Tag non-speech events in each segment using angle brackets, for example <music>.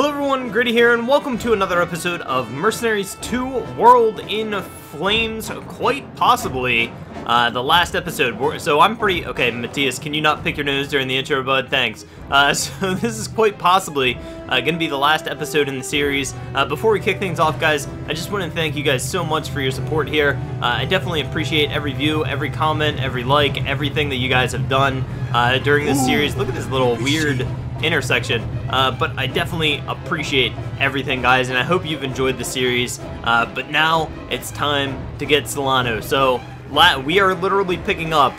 Hello everyone, Grady here, and welcome to another episode of Mercenaries 2 World in Flames, quite possibly uh, the last episode. So I'm pretty... Okay, Mattias, can you not pick your nose during the intro, bud? Thanks. Uh, <laughs> so this is quite possibly uh, going to be the last episode in the series. Uh, before we kick things off, guys, I just want to thank you guys so much for your support here. Uh, I definitely appreciate every view, every comment, every like, everything that you guys have done uh, during this Ooh, series. Look at this little weird intersection. Uh, but I definitely appreciate everything, guys, and I hope you've enjoyed the series. Uh, but now it's time to get Solano. So we are literally picking up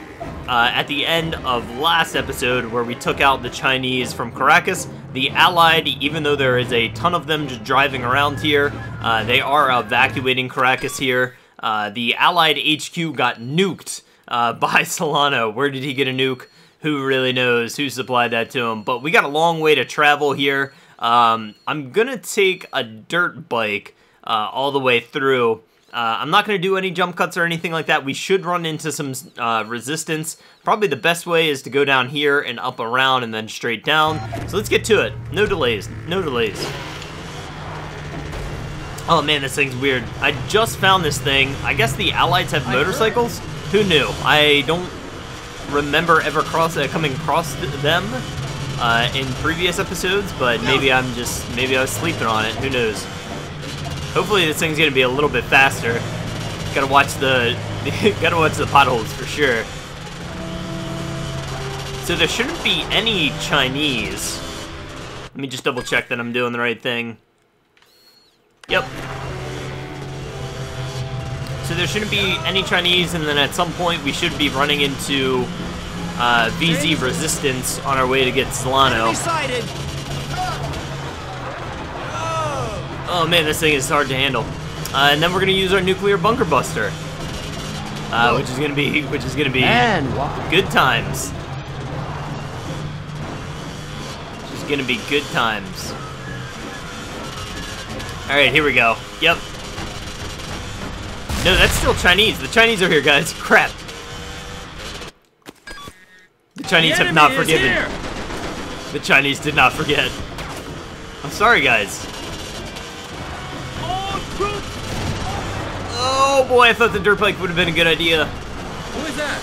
uh, at the end of last episode where we took out the Chinese from Caracas. The Allied, even though there is a ton of them just driving around here, uh, they are evacuating Caracas here. Uh, the Allied HQ got nuked uh, <laughs> by Solano. Where did he get a nuke? Who really knows who supplied that to him. But we got a long way to travel here. Um, I'm going to take a dirt bike uh, all the way through. Uh, I'm not going to do any jump cuts or anything like that. We should run into some uh, resistance. Probably the best way is to go down here and up around and then straight down. So let's get to it. No delays. No delays. Oh man, this thing's weird. I just found this thing. I guess the Allies have motorcycles? Who knew? I don't remember ever cross uh, coming across them uh, in previous episodes, but maybe I'm just maybe I was sleeping on it. Who knows? Hopefully this thing's gonna be a little bit faster. Gotta watch the <laughs> gotta watch the potholes for sure. So there shouldn't be any Chinese. Let me just double check that I'm doing the right thing. Yep, so there shouldn't be any Chinese, and then at some point we should be running into uh, VZ Resistance on our way to get Solano. Oh man, this thing is hard to handle. Uh, and then we're gonna use our nuclear bunker buster, uh, which is gonna be which is gonna be good times. Which is gonna be good times. All right, here we go. Yep, no, that's still Chinese. The Chinese are here, guys. <laughs> Crap. The Chinese the have not forgiven. Here. The Chinese did not forget. I'm sorry, guys. Oh boy, I thought the dirt bike would have been a good idea. Who is that?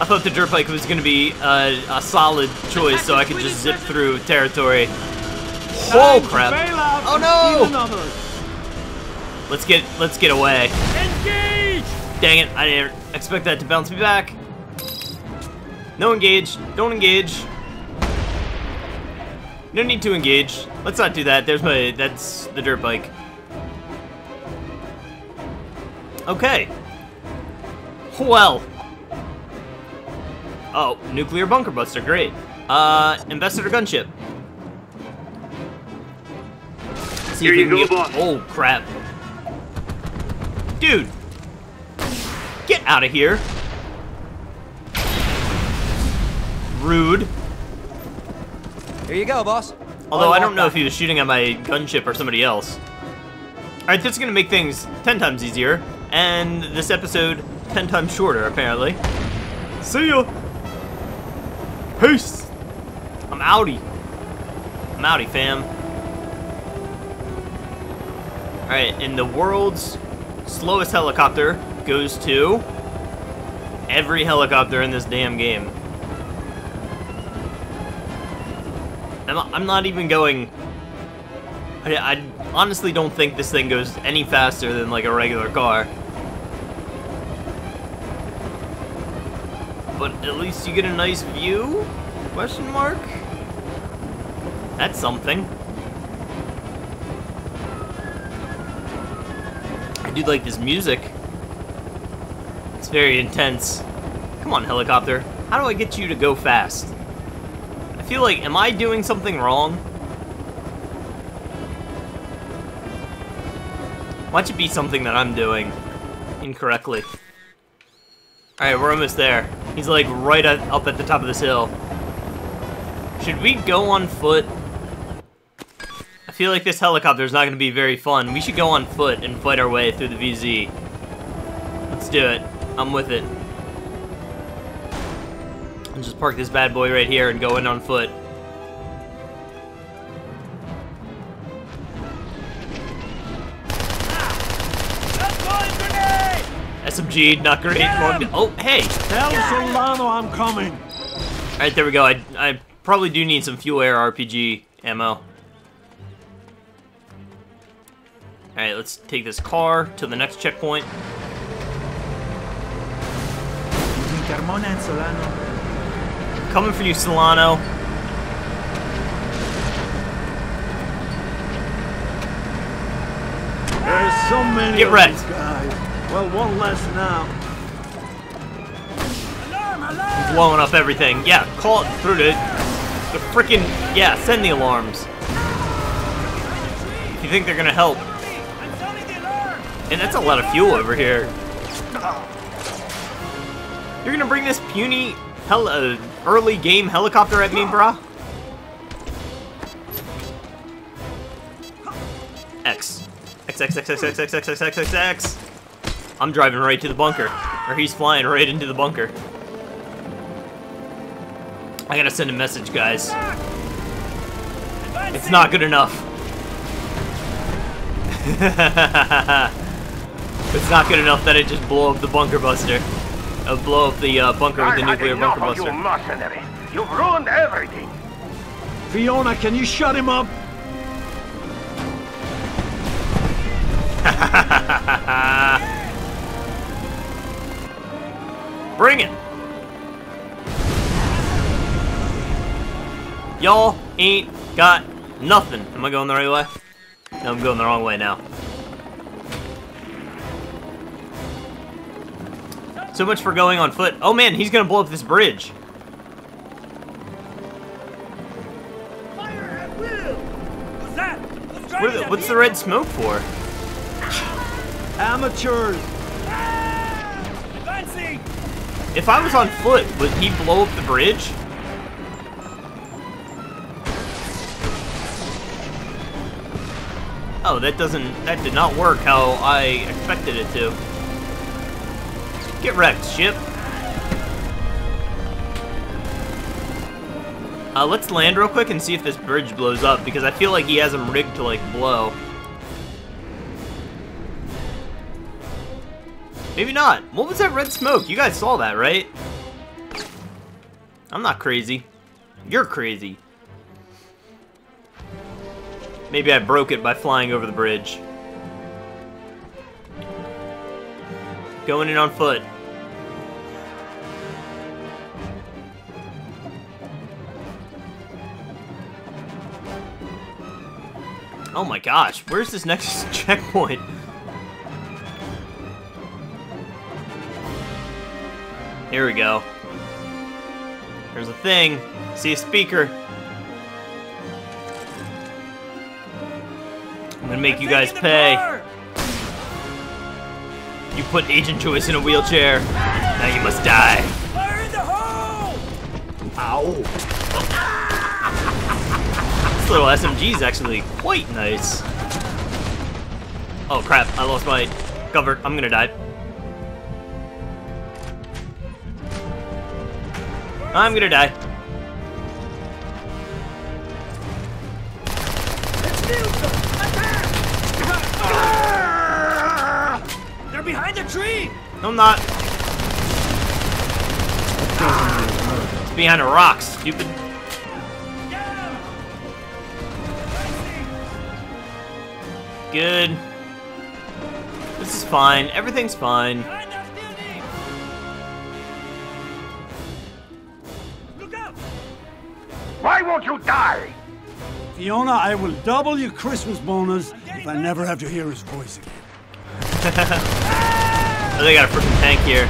I thought the dirt bike was going to be uh, a solid choice, so I could just zip through territory. Oh crap! Oh no! Let's get let's get away. Engage! Dang it, I didn't expect that to bounce me back. No engage. Don't engage. No need to engage. Let's not do that. There's my that's the dirt bike. Okay. Well. Oh, nuclear bunker buster, great. Uh, ambassador gunship. See Here you go, get... boss. Oh crap. Dude! Get out of here! Rude. Here you go, boss. Although I don't know if he was shooting at my gunship or somebody else. Alright, this is gonna make things 10 times easier, and this episode 10 times shorter, apparently. See ya! Peace! I'm outie. I'm outie, fam. Alright, in the world's slowest helicopter goes to every helicopter in this damn game. I'm, not even going... I, honestly don't think this thing goes any faster than like a regular car. But at least you get a nice view? Question mark? That's something. Do like this music. It's very intense. Come on, helicopter. How do I get you to go fast? I feel like, am I doing something wrong? Watch it be something that I'm doing incorrectly. Alright, we're almost there. He's like right up at the top of this hill. Should we go on foot? feel like this helicopter is not going to be very fun. We should go on foot and fight our way through the VZ. Let's do it. I'm with it. I'll just park this bad boy right here and go in on foot. SMG, not great. Oh, hey! Tell Solano I'm coming! Alright, there we go. I, I probably do need some fuel air RPG ammo. Alright, let's take this car to the next checkpoint. Carmona and Solano. Coming for you, Solano. There's so many Get of wrecked. these guys. Well, one less now. Blowing up everything. Yeah, call it through the, the freaking yeah. Send the alarms. If you think they're gonna help. And that's a lot of fuel over here. You're gonna bring this puny hel uh, early game helicopter at me, brah? X. X, X, X, X, X, X, X, X, X, X, X. I'm driving right to the bunker. Or he's flying right into the bunker. I gotta send a message, guys. It's not good enough. It's not good enough that it just blow up the bunker buster. Uh, blow up the uh, bunker with the nuclear enough bunker of you buster. mercenary. You've ruined everything. Fiona, can you shut him up? <laughs> Bring it! Y'all ain't got nothing. Am I going the right way? No, I'm going the wrong way now. So much for going on foot. Oh man, he's gonna blow up this bridge. What's that? What's What the- that what's the red smoke for? Amateurs. If I was on foot, would he blow up the bridge? Oh, that doesn't, that did not work how I expected it to. Get wrecked, ship. Uh, let's land real quick and see if this bridge blows up, because I feel like he has him rigged to, like, blow. Maybe not. What was that red smoke? You guys saw that, right? I'm not crazy. You're crazy. Maybe I broke it by flying over the bridge. Going in on foot. Oh my gosh, where's this next <laughs> checkpoint? Here we go. There's a thing. See a speaker. I'm gonna make you guys pay. You put Agent Joyce in a wheelchair. Now you must die. Fire in the hole! Ah! This little SMG is actually quite nice. Oh crap, I lost my cover. I'm gonna die. I'm gonna die. They're behind the tree! No, I'm not. It's behind the rocks, stupid. Good. This is fine. Everything's fine. Behind that building! Look out! Why won't you die? Fiona, I will double your Christmas bonus if I never have to hear his voice again. Oh, <laughs> they got a freaking tank here.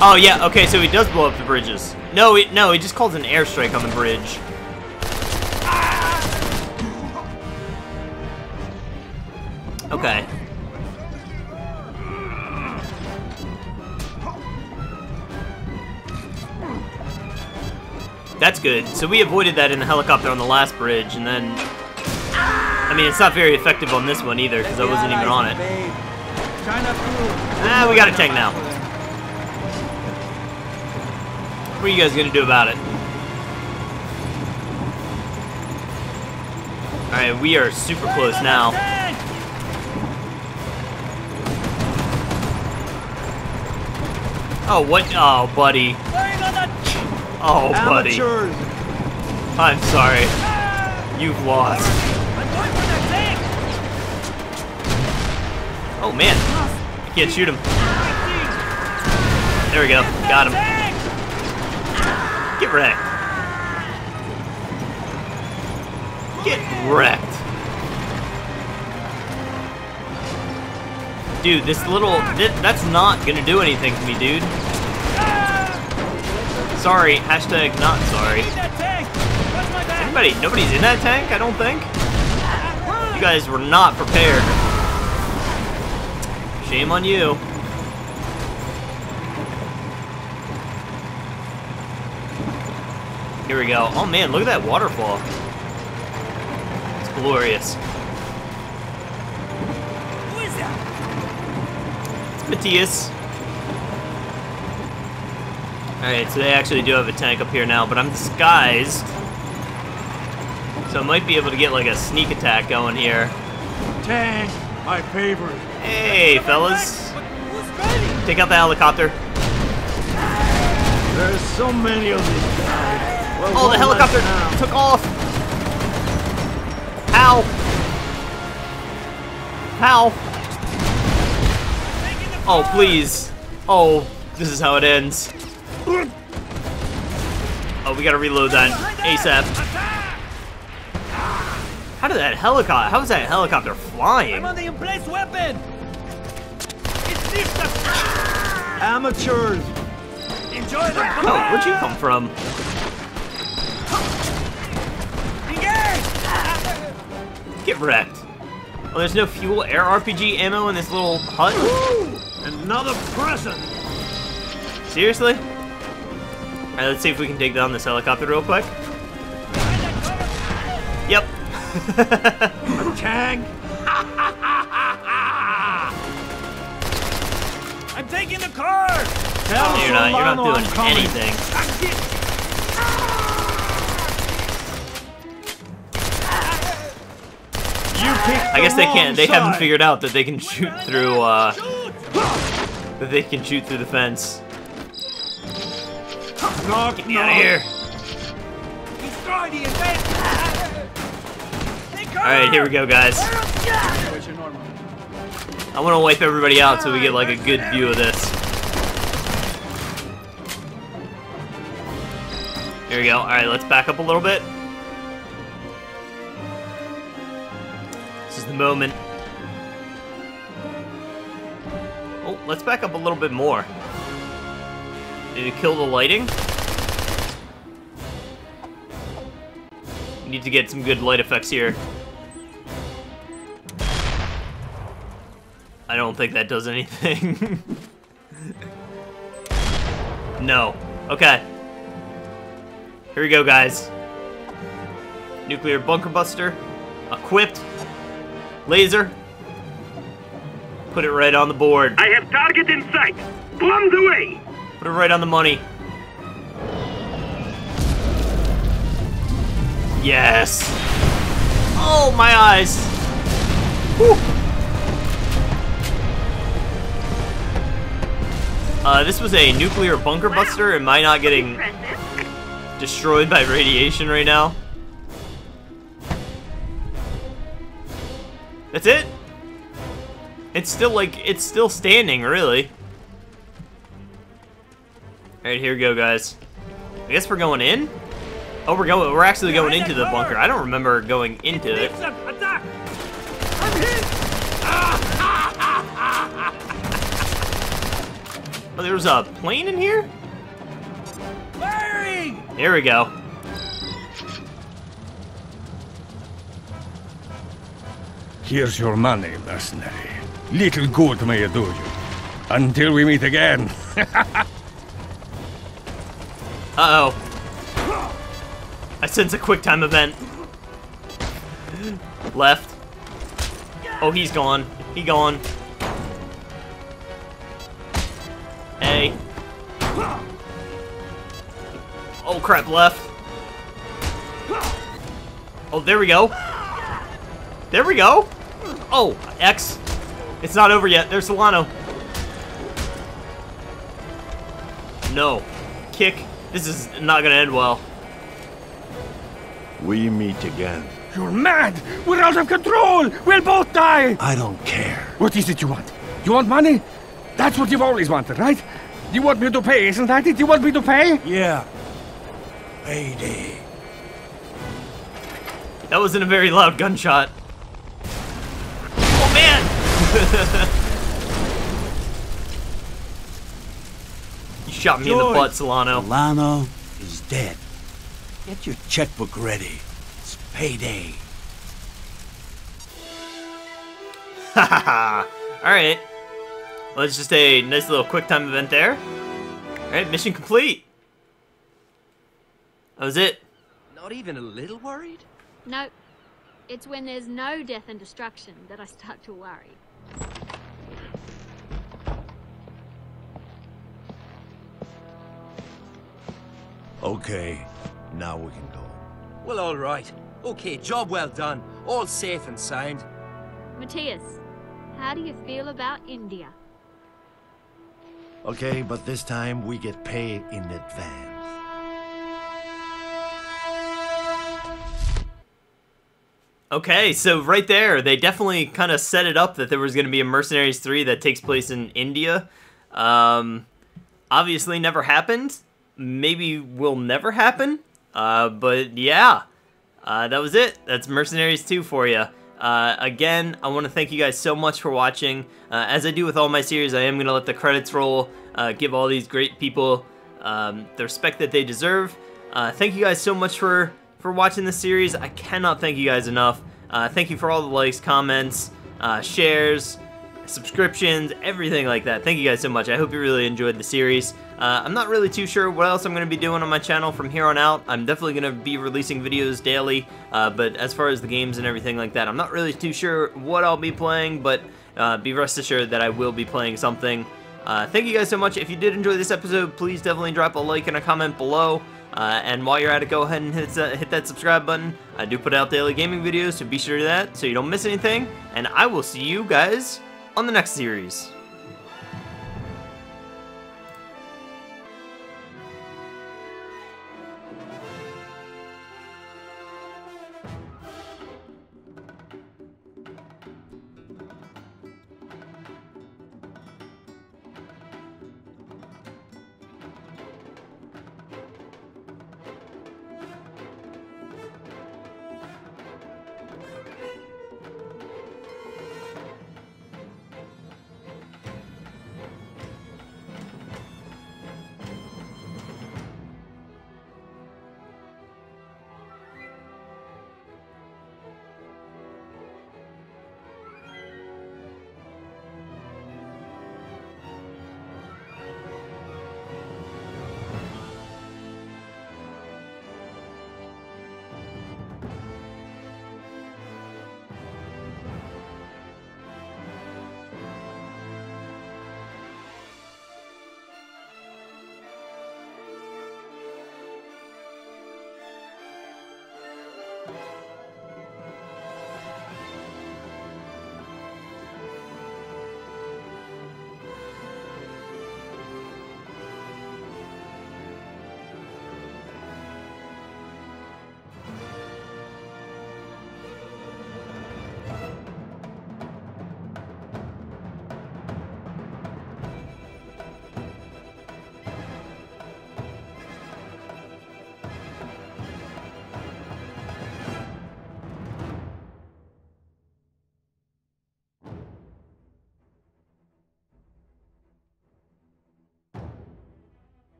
Oh yeah, okay, so he does blow up the bridges. No, it, no, he just calls an airstrike on the bridge. Good. So we avoided that in the helicopter on the last bridge, and then... I mean, it's not very effective on this one either, because I wasn't even on it. Ah, we got a tank now. What are you guys gonna do about it? Alright, we are super close now. Oh, what? Oh, buddy. Oh, buddy. I'm sorry. You've lost. I'm going for that tank. Oh, man. I can't shoot him. There we go. Got him. Get wrecked. Get wrecked. Dude, this little... Th that's not gonna do anything to me, dude. Sorry. Hashtag not sorry. Need that tank. Watch my back. Anybody, nobody's in that tank, I don't think. You guys were not prepared. Shame on you. Here we go. Oh man, look at that waterfall. It's glorious. Who is that? It's Mattias. Alright, so they actually do have a tank up here now, but I'm disguised. So I might be able to get like a sneak attack going here. Tank, my favorite. Hey, fellas. But who's driving? Take out the helicopter. There's so many of these guys. Well, Oh, the helicopter took off. How? How? Oh, please. Oh, this is how it ends. Oh, we gotta reload that ASAP. How did that helicopter? How is that helicopter flying? I'm on the emplaced weapon. It's this the. <laughs> Amateurs! Enjoy the. Oh, where'd you come from? Engage! Get wrecked. Oh, there's no fuel air RPG ammo in this little hut? Another present. Seriously? Alright, let's see if we can take down this helicopter real quick. Yep. <laughs> Tank. <laughs> I'm taking the car. Tell you're not, you're not doing I'm anything. You I guess they can't, they haven't figured out that they can shoot through, uh, Shoot! that they can shoot through the fence. Knock, Get me out of here. Destroy the event. Alright, here we go, guys. I want to wipe everybody out so we get like a good view of this. Here we go. Alright, let's back up a little bit. This is the moment. Oh, let's back up a little bit more. Did it kill the lighting. Need to get some good light effects here. I don't think that does anything. <laughs> no. Okay. Here we go, guys. Nuclear bunker buster. Equipped. Laser. Put it right on the board. I have target in sight. Bombs away. Put it right on the money. Yes. Oh, my eyes. Whew. Uh, this was a nuclear bunker buster. Am I not getting destroyed by radiation right now? That's it? It's still like, it's still standing, really. Alright, here we go, guys. I guess we're going in? Oh, we're going, we're actually going into the bunker. I don't remember going into it. Nixon, attack! I'm hit! <laughs> Oh, there was a plane in here? Firing! Here we go. Here's your money, mercenary. Little good may it do you. Until we meet again. <laughs> Uh-oh. I sense a quick time event. Left. Oh, he's gone. He gone. Hey. Oh, crap, left. Oh, there we go. There we go. Oh, X. It's not over yet. There's Solano. no. Kick. This is not gonna end well. We meet again. You're mad! We're out of control! We'll both die! I don't care. What is it you want? You want money? That's what you've always wanted, right? You want me to pay, isn't that it? You want me to pay? Yeah. Payday. That wasn't a very loud gunshot. Oh man! <laughs> you shot me in the butt, Solano. Solano is dead. Get your checkbook ready. It's payday. Ha ha ha! Alright. Well, it's just a nice little quick time event there. Alright, mission complete. That was it. Not even a little worried? No. It's when there's no death and destruction that I start to worry. Okay, now we can go. Well, all right. Okay, job well done. All safe and sound. Mattias, how do you feel about India? Okay, but this time we get paid in advance. Okay, so right there, they definitely kind of set it up that there was going to be a Mercenaries 3 that takes place in India. Um, obviously never happened. Maybe will never happen. Uh, but yeah, uh, that was it. That's Mercenaries 2 for you. Uh, again, I want to thank you guys so much for watching. Uh, as I do with all my series, I am going to let the credits roll, uh, give all these great people um, the respect that they deserve. Uh, thank you guys so much for, for watching this series. I cannot thank you guys enough. Thank you for all the likes, comments, shares, subscriptions, everything like that. Thank you guys so much. I hope you really enjoyed the series. Uh, I'm not really too sure what else I'm going to be doing on my channel from here on out. I'm definitely going to be releasing videos daily, uh, but as far as the games and everything like that, I'm not really too sure what I'll be playing, but uh, be rest assured that I will be playing something. Uh, thank you guys so much. If you did enjoy this episode, please definitely drop a like and a comment below. Uh, and while you're at it, go ahead and hit, uh, hit that subscribe button. I do put out daily gaming videos, so be sure to that so you don't miss anything. And I will see you guys on the next series.